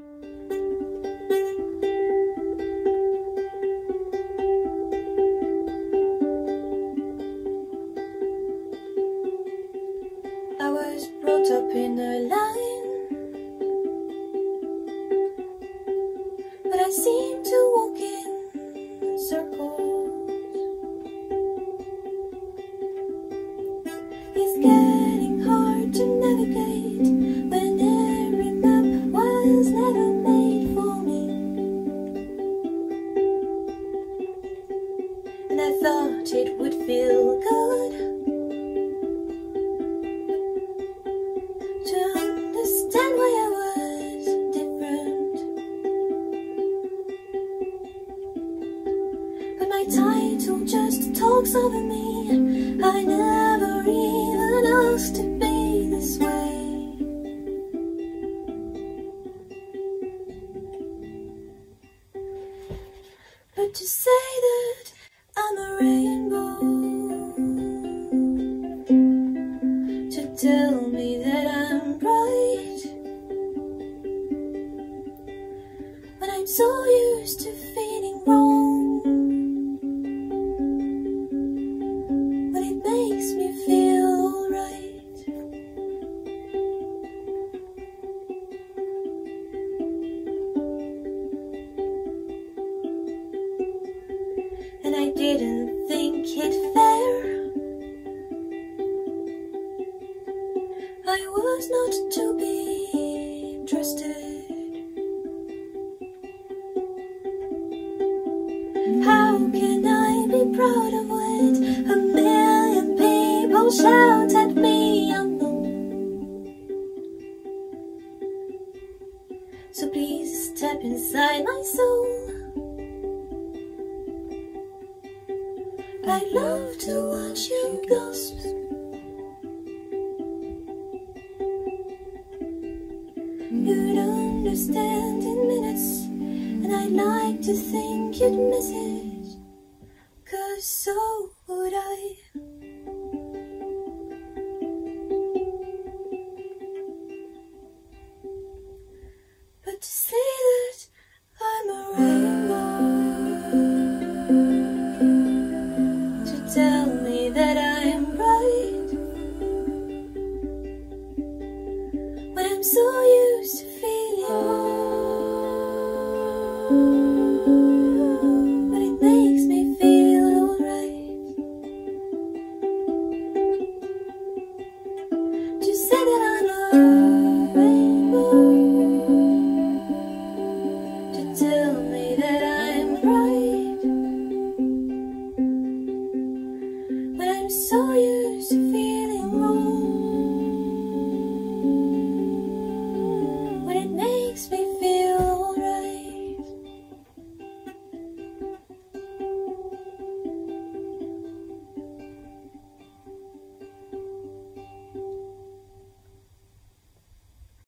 I And I thought it would feel good. to understand why I was different. But my title just talks over me. I never even asked to be this way. But to say that so used to feeling wrong. But it makes me feel alright And I didn't think it fair. I was not to be trusted. How can I be proud of what a million people shout at me? So please step inside my soul. I love to watch you gasp. You'd understand in minutes, and I'd like to think you'd miss it so would I. But to say that I'm a rainbow, to tell me that I'm right, when I'm so used to tell me that I'm right. When I'm so used